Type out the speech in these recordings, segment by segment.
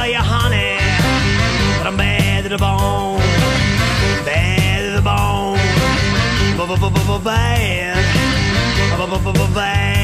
tell you, honey, that I'm bad to the bone, bad to the bone, bad, bad,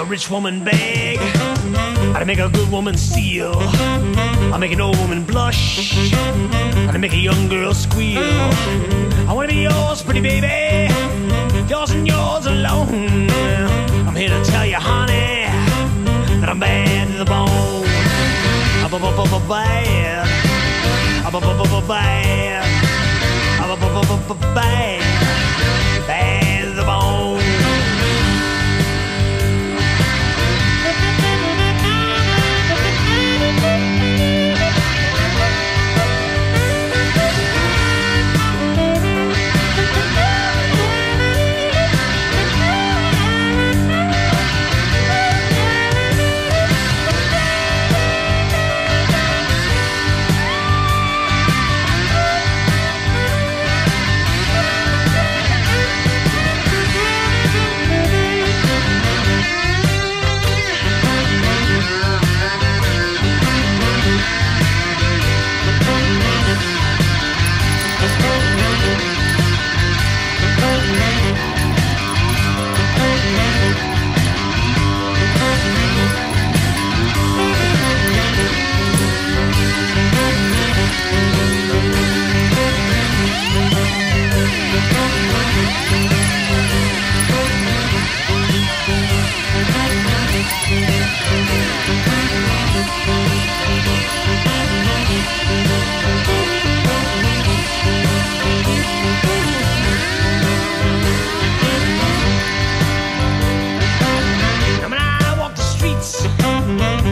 a rich woman beg. I'll make a good woman steal. I'll make an old woman blush. I'll make a young girl squeal. I wanna be yours, pretty baby. Yours and yours alone. I'm here to tell you, honey, that I'm bad to the bone. I'm bad. I'm bad. I'm bad. Bad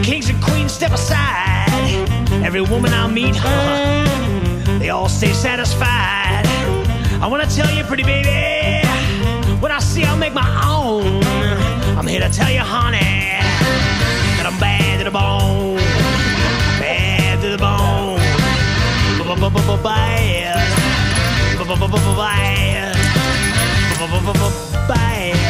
kings and queens step aside. Every woman I meet, huh, they all stay satisfied. I wanna tell you, pretty baby, what I see, I'll make my own. I'm here to tell you, honey, that I'm bad to the bone, bad to the bone, bad, bad, bad.